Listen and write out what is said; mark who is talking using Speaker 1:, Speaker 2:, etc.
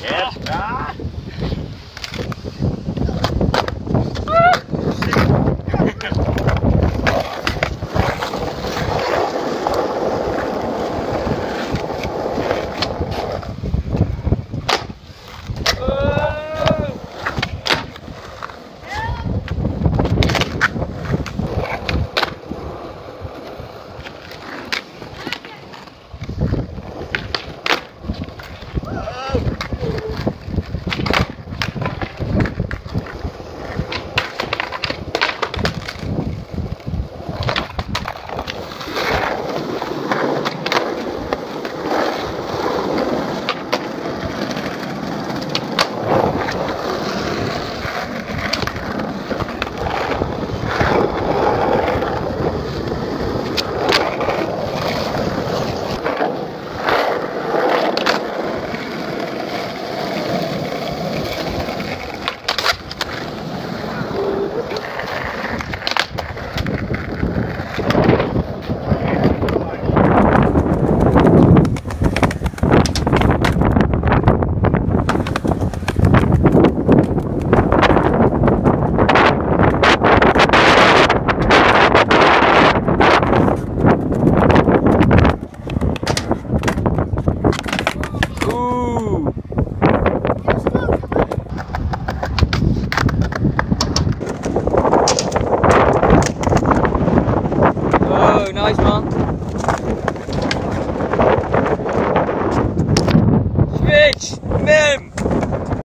Speaker 1: Yes. Ah. Nice one. Switch. Mem.